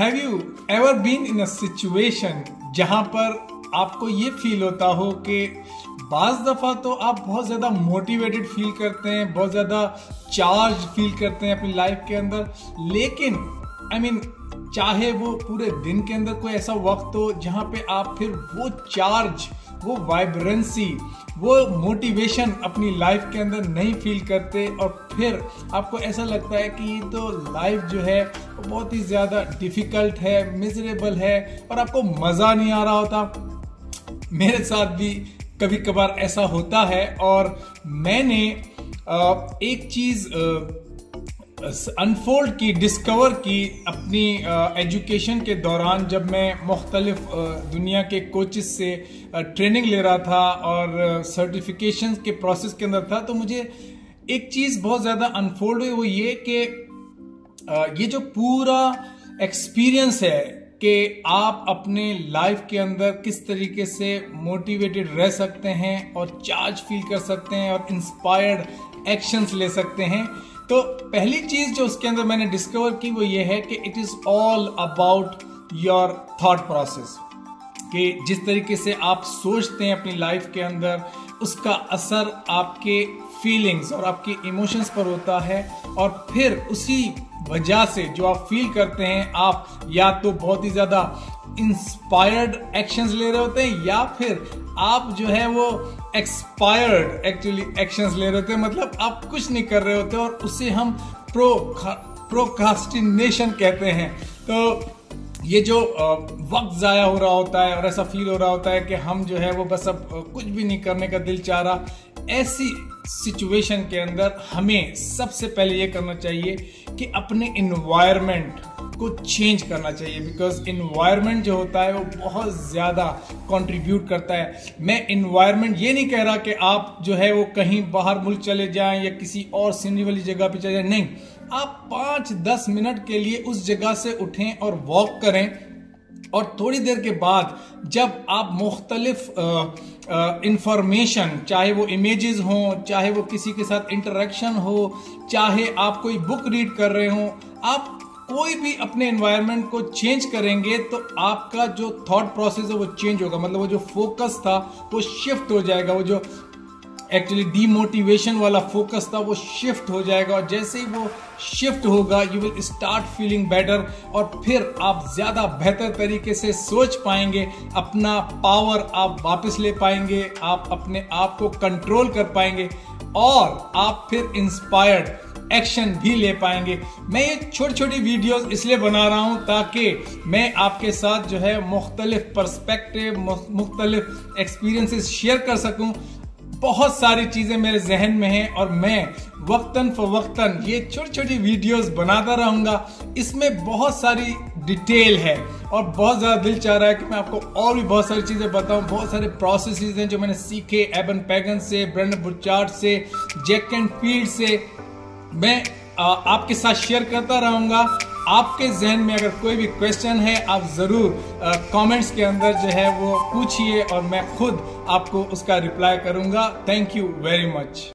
Have you ever been in a situation जहाँ पर आपको ये फील होता हो कि बाज दफ़ा तो आप बहुत ज़्यादा मोटिवेटेड फील करते हैं बहुत ज़्यादा चार्ज फील करते हैं अपनी लाइफ के अंदर लेकिन आई I मीन mean, चाहे वो पूरे दिन के अंदर कोई ऐसा वक्त हो जहाँ पे आप फिर वो चार्ज वो वाइब्रेंसी वो मोटिवेशन अपनी लाइफ के अंदर नहीं फील करते और फिर आपको ऐसा लगता है कि ये तो लाइफ जो है बहुत ही ज़्यादा डिफ़िकल्ट है मिजरेबल है और आपको मज़ा नहीं आ रहा होता। मेरे साथ भी कभी कभार ऐसा होता है और मैंने एक चीज़ अनफोल्ड की डिस्कवर की अपनी एजुकेशन के दौरान जब मैं मुख्तलिफ़ दुनिया के कोचेस से ट्रेनिंग ले रहा था और सर्टिफिकेशन के प्रोसेस के अंदर था तो मुझे एक चीज़ बहुत ज़्यादा अनफोल्ड हुई, वो ये कि ये जो पूरा एक्सपीरियंस है कि आप अपने लाइफ के अंदर किस तरीके से मोटिवेटेड रह सकते हैं और चार्ज फील कर सकते हैं और इंस्पायर्ड एक्शंस ले सकते हैं तो पहली चीज़ जो उसके अंदर मैंने डिस्कवर की वो ये है कि it is all about your thought process कि जिस तरीके से आप सोचते हैं अपनी लाइफ के अंदर, उसका असर आपके फीलिंग्स और आपके इमोशंस पर होता है और फिर उसी वजह से जो आप फील करते हैं, आप या तो बहुत ही ज़्यादा इंस्पायर्ड एक्शंस ले रहे होते हैं, या फिर आप जो है वो एक्सपायर्ड एक्चुअली एक्शंस ले रहे होते हैं मतलब आप कुछ नहीं कर रहे होते और उसे हम प्रो प्रोकास्टिनेशन कहते हैं। तो ये जो वक्त ज़ाया हो रहा होता है और ऐसा फील हो रहा होता है कि हम जो है वो बस अब कुछ भी नहीं करने का दिल चाह रहा, ऐसी सिचुएशन के अंदर हमें सबसे पहले ये करना चाहिए कि अपने इन्वायरमेंट को चेंज करना चाहिए बिकॉज़ इन्वायरमेंट जो होता है वो बहुत ज़्यादा कंट्रीब्यूट करता है। मैं इन्वायरमेंट ये नहीं कह रहा कि आप जो है वो कहीं बाहर मुल्क चले जाएँ या किसी और सीनरी वाली जगह पे चले जाएँ, नहीं। आप पाँच दस मिनट के लिए उस जगह से उठें और वॉक करें और थोड़ी देर के बाद जब आप मुख्तलिफ़ इंफॉर्मेशन चाहे वो इमेजेस हों, चाहे वो किसी के साथ इंटरेक्शन हो, चाहे आप कोई बुक रीड कर रहे हो, आप कोई भी अपने एनवायरनमेंट को चेंज करेंगे तो आपका जो थॉट प्रोसेस है वो चेंज होगा। मतलब वो जो फोकस था, वो शिफ्ट हो जाएगा। वो जो एक्चुअली डीमोटिवेशन वाला फोकस था, वो शिफ्ट हो जाएगा। और जैसे ही वो शिफ्ट होगा you will start feeling better और फिर आप ज़्यादा बेहतर तरीके से सोच पाएँगे, अपना पावर आप वापस ले पाएँगे, आप अपने आप को कंट्रोल कर पाएँगे और आप फिर इंस्पायर्ड एक्शन भी ले पाएँगे। मैं ये छोटी छोटी वीडियोस इसलिए बना रहा हूँ ताकि मैं आपके साथ जो है मुख्तलिफ़ परस्पेक्टिव मुख्तलिफ़ एक्सपीरियंसेस शेयर कर सकूँ। बहुत सारी चीज़ें मेरे जहन में हैं और मैं वक्तन फवक्तन ये छोटी छोटी वीडियोस बनाता रहूँगा। इसमें बहुत सारी डिटेल है और बहुत ज़्यादा दिल चाह रहा है कि मैं आपको और भी बहुत सारी चीज़ें बताऊँ। बहुत सारे प्रोसेस हैं जो मैंने सीखे एबन पैगन से ब्रेंड बुचार्ट से जैक एंड फ़ील्ड से। मैं आपके साथ शेयर करता रहूँगा। आपके जहन में अगर कोई भी क्वेश्चन है, आप ज़रूर कमेंट्स के अंदर जो है वो पूछिए और मैं खुद आपको उसका रिप्लाई करूँगा। Thank you very much